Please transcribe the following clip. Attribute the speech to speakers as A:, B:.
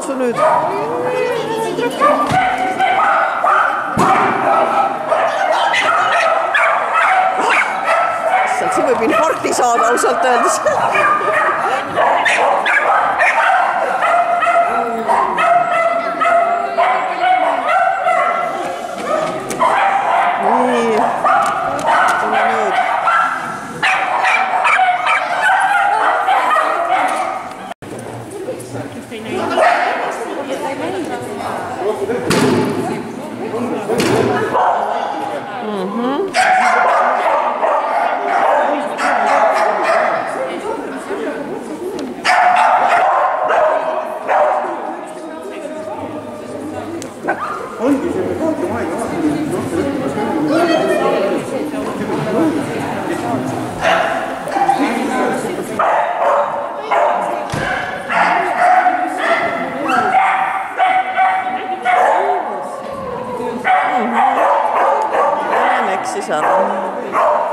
A: kutsu nüüd. sealt siin võib infarkti saada ausalt öeldes ongi see kaotav aeg aastani, mis on see lõpuks Läks siis ära.